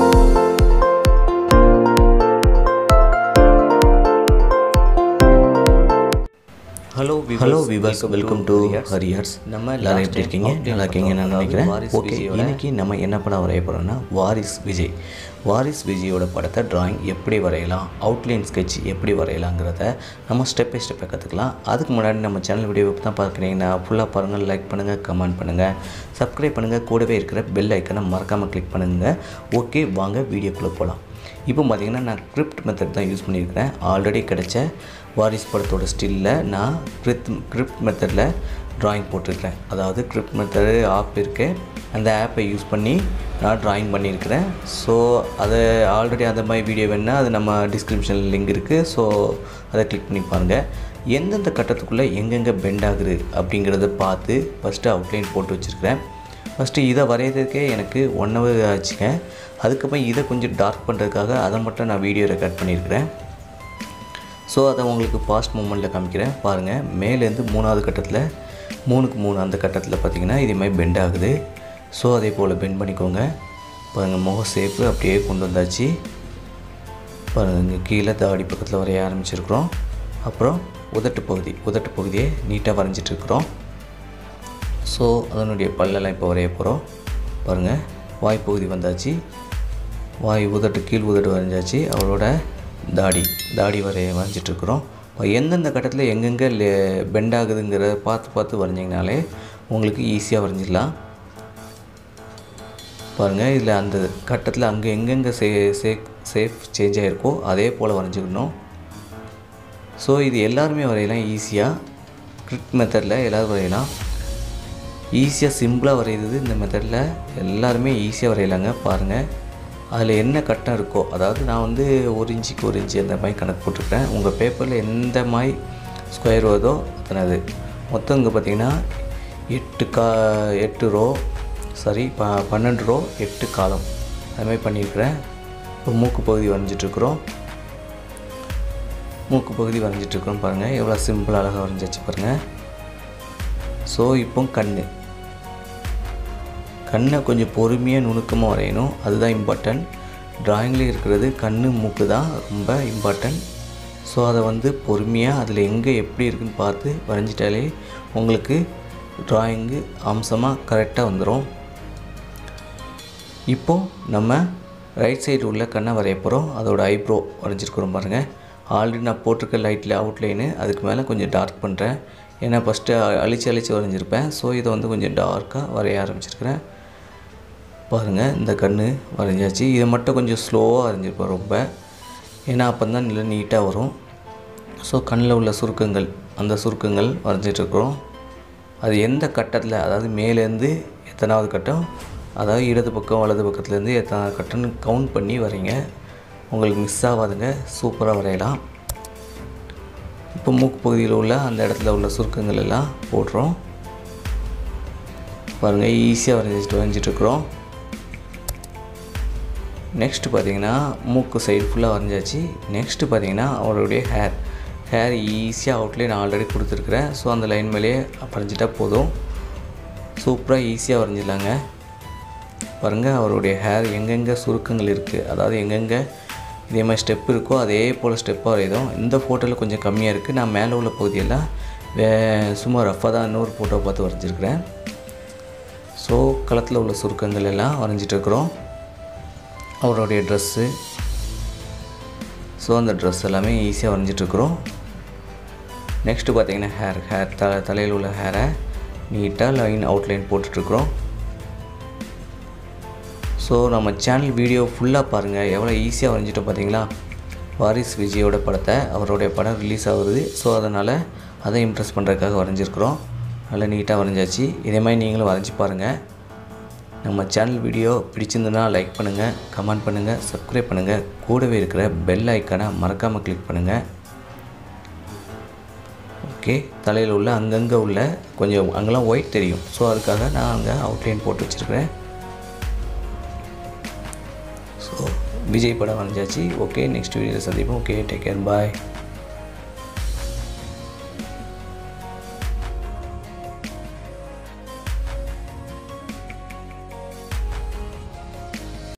you. Hello hello viewers welcome to harriers நம்ம எல்லாரும் எப்படி இருக்கீங்க? நல்லா இருக்கீங்க நான். நினைக்கிறேன். ஓகே இன்னைக்கு நம்ம என்ன படம் வரைய போகிறோம்னா வாரிஸ் விஜய். வாரிஸ் விஜயோட படத்தை டிராயிங் எப்படி வரையலாம் அவுட்லைன் sketch எப்படி வரையலாங்கிறத நம்ம ஸ்டெப் பை ஸ்டெப்பை கற்றுக்கலாம் அதுக்கு முன்னாடி நம்ம சேனல் வீடியோ தான் பார்க்குறீங்கன்னா ஃபுல்லாக பாருங்கள் லைக் பண்ணுங்கள் கமெண்ட் பண்ணுங்கள் சப்ஸ்கிரைப் பண்ணுங்கள் கூடவே இருக்கிற பெல் ஐக்கனை மறக்காமல் கிளிக் பண்ணுங்கள் ஓகே வாங்க வீடியோக்குள்ளே போகலாம் இப்போ பார்த்தீங்கன்னா நான் கிரிப்ட் மெத்தட் தான் யூஸ் பண்ணியிருக்கிறேன். ஆல்ரெடி கிடைச்ச வாரிஸ் படத்தோட ஸ்டில்ல நான் கிரித் கிரிப்ட் மெத்தடில் ட்ராயிங் போட்டிருக்கிறேன். அதாவது கிரிப்ட் மெத்தடு ஆப் இருக்குது அந்த ஆப்பை யூஸ் பண்ணி நான் ட்ராயிங் பண்ணியிருக்கிறேன். ஸோ அதை ஆல்ரெடி அந்த மாதிரி வீடியோ வேணால் அது நம்ம டிஸ்கிரிப்ஷனில் லிங்க் இருக்குது ஸோ அதை கிளிக் பண்ணி பாருங்கள் எந்தெந்த கட்டத்துக்குள்ளே எங்கெங்கே பெண்ட் ஆகுது அப்படிங்கிறத பார்த்து ஃபஸ்ட்டு அவுட்லைன் போட்டு வச்சுருக்கிறேன். ஃபஸ்ட்டு இதை வரைகிறதுக்கே எனக்கு ஒன் ஹவர் ஆச்சுங்க. அதுக்கப்புறம் இதை கொஞ்சம் டார்க் பண்ணுறதுக்காக அதை மட்டும் நான் வீடியோ ரெக்கார்ட் பண்ணியிருக்கிறேன். ஸோ அதை உங்களுக்கு பாஸ்ட் மூமெண்ட்டில் காமிக்கிறேன். பாருங்கள் மேலேருந்து மூணாவது கட்டத்தில் மூணுக்கு மூணு அந்த கட்டத்தில் பார்த்திங்கன்னா இதேமாதிரி பெண்ட் ஆகுது. ஸோ அதே போல் பெண்ட் பண்ணிக்கோங்க. பாருங்கள் முக சேப்பு அப்படியே கொண்டு வந்தாச்சு. பாருங்கள் இங்கே கீழே தாடி பக்கத்தில் வரைய ஆரம்பிச்சிருக்கிறோம். அப்புறம் உதட்டு பகுதி உதட்டு பகுதியை நீட்டாக வரைஞ்சிட்ருக்குறோம் ஸோ அதனுடைய பல்லெல்லாம் இப்போ வரைய போகிறோம் பாருங்கள் வாய்ப்பகுதி வந்தாச்சு. வாய் உதட்டு கீழ் உதட்டு வரைஞ்சாச்சு. அவளோட தாடி தாடி வரைய வரைஞ்சிட்ருக்குறோம். இப்போ எந்தெந்த கட்டத்தில் எங்கெங்கே பெண்ட் ஆகுதுங்கிறத பார்த்து பார்த்து வரைஞ்சிங்கனாலே உங்களுக்கு ஈஸியாக வரைஞ்சிடலாம். பாருங்கள் இதில் அந்த கட்டத்தில் அங்கே எங்கெங்கே சே சே சேஃப் சேஞ்ச் ஆகிருக்கோ அதே போல் வரைஞ்சிக்கணும் ஸோ இது எல்லாருமே வரையலாம் ஈஸியாக கிரிக் மெத்தடில் எல்லோரும் வரையலாம். ஈஸியாக சிம்பிளாக வரைகிறது இந்த மெத்தடில் எல்லாருமே ஈஸியாக வரையலாங்க. பாருங்கள் அதில் என்ன கட்டம் இருக்கோ அதாவது நான் வந்து ஒரு இன்ச்சுக்கு ஒரு இன்ச்சு அந்த மாதிரி கணக்கு போட்டிருக்கேன் உங்கள் பேப்பரில் எந்த மாதிரி ஸ்கொயர் வருதோ அத்தனை அது மொத்தம் இங்கே பார்த்தீங்கன்னா எட்டு கா எட்டு ரோ சாரி ப பன்னெண்டு ரோ எட்டு காலம் அதுமாதிரி பண்ணியிருக்கிறேன். இப்போ மூக்கு பகுதி வரைஞ்சிட்ருக்குறோம். மூக்கு பகுதி வரைஞ்சிட்ருக்குறோம் பாருங்கள் எவ்வளோ சிம்பிள் அழகாக வரைஞ்சாச்சு பாருங்கள் ஸோ இப்போ கண் கண்ணை கொஞ்சம் பொறுமையாக நுணுக்கமாக வரையணும். அதுதான் இம்பார்ட்டன்ட் ட்ராயிங்கில் இருக்கிறது கண் மூக்கு தான் ரொம்ப இம்பார்ட்டன்ட் ஸோ அதை வந்து பொறுமையாக அதில் எங்கே எப்படி இருக்குன்னு பார்த்து வரைஞ்சிட்டாலே உங்களுக்கு ட்ராயிங்கு அம்சமாக கரெக்டாக வந்துடும் இப்போது நம்ம ரைட் சைடு உள்ள கண்ணை வரைய போகிறோம் அதோட ஐப்ரோ வரைஞ்சிருக்கிறோம் பாருங்கள் ஆல்ரெடி நான் போட்டிருக்க லைட்டில் அவுட்லைனு அதுக்கு மேலே கொஞ்சம் டார்க் பண்ணுறேன் ஏன்னா ஃபஸ்ட்டு அழிச்சு அழிச்சு வரைஞ்சிருப்பேன். ஸோ இதை வந்து கொஞ்சம் டார்க்காக வரைய ஆரம்பிச்சிருக்கிறேன். பாருங்கள் இந்த கண் வரைஞ்சாச்சு. இதை மட்டும் கொஞ்சம் ஸ்லோவாக வரைஞ்சிருப்பேன் ரொம்ப. ஏன்னா அப்போ தான் நல்லா நீட்டாக வரும். ஸோ கண்ணில் உள்ள சுருக்கங்கள் அந்த சுருக்கங்கள் வரைஞ்சிட்ருக்குறோம். அது எந்த கட்டத்தில் அதாவது மேலேருந்து எத்தனாவது கட்டம் அதாவது இடது பக்கம் வலது பக்கத்துலேருந்து எத்தனாவது கட்டம்னு கவுண்ட் பண்ணி வரைங்க உங்களுக்கு மிஸ் ஆகாதுங்க சூப்பராக வரையலாம். இப்போ மூக்கு பகுதியில் உள்ள அந்த இடத்துல உள்ள சுருக்கங்கள் எல்லாம் போடுறோம் பாருங்கள் ஈஸியாக வரைஞ்சிட்டு வரைஞ்சிட்ருக்குறோம். நெக்ஸ்ட்டு பார்த்தீங்கன்னா மூக்கு சைடு ஃபுல்லாக வரைஞ்சாச்சு. நெக்ஸ்ட்டு பார்த்தீங்கன்னா அவருடைய ஹேர் ஹேர் ஈஸியாக அவுட்லைன் ஆல்ரெடி கொடுத்துருக்குறேன். ஸோ அந்த லைன் மேலேயே வரைஞ்சிட்டா போதும். சூப்பராக ஈஸியாக வரைஞ்சிடலாங்க. பாருங்கள் அவருடைய ஹேர் எங்கெங்கே சுருக்கங்கள் இருக்குது அதாவது எங்கெங்கே இதே மாதிரி ஸ்டெப் இருக்கோ அதே போல் ஸ்டெப்பாக வரையுதும் இந்த ஃபோட்டோவில் கொஞ்சம் கம்மியாக இருக்குது நான் மேலே உள்ள பகுதியெல்லாம் வே சும்மா ரஃபாக தான் இன்னொரு ஃபோட்டோ பார்த்து வரைஞ்சிருக்கிறேன். ஸோ களத்தில் உள்ள சுருக்கங்கள் எல்லாம் வரைஞ்சிட்ருக்குறோம் அவருடைய ட்ரெஸ்ஸு ஸோ அந்த ட்ரெஸ் எல்லாமே ஈஸியாக வரைஞ்சிட்ருக்குறோம் நெக்ஸ்ட்டு பார்த்தீங்கன்னா ஹேர் ஹேர் த தலையில் உள்ள ஹேரை நீட்டாக லைன் அவுட்லைன் போட்டுட்ருக்குறோம் ஸோ நம்ம சேனல் வீடியோ ஃபுல்லாக பாருங்கள் எவ்வளோ ஈஸியாக வரைஞ்சிட்டோம் பார்த்தீங்களா? வாரிஸ் விஜயோட படத்தை அவருடைய படம் ரிலீஸ் ஆகுது. ஸோ அதனால் அதை இம்ப்ரெஸ் பண்ணுறதுக்காக வரைஞ்சிருக்கிறோம். நல்லா நீட்டாக வரைஞ்சாச்சு. இதே மாதிரி நீங்களும் வரைஞ்சி பாருங்கள் நம்ம சேனல் வீடியோ பிடிச்சிருந்ததுன்னா லைக் பண்ணுங்கள் கமெண்ட் பண்ணுங்கள் சப்ஸ்கிரைப் பண்ணுங்கள் கூடவே இருக்கிற பெல் ஐக்கானை மறக்காமல் கிளிக் பண்ணுங்கள் ஓகே தலையில் உள்ள அங்கங்கே உள்ள கொஞ்சம் அங்கெல்லாம் ஒயிட் தெரியும். ஸோ அதுக்காக நான் அங்கே அவுட்லைன் போட்டு வச்சுருக்கிறேன். ஸோ விஜய் படம் வரைஞ்சாச்சு. ஓகே நெக்ஸ்ட் வீடியோவில் சந்திப்போம். Okay take care bye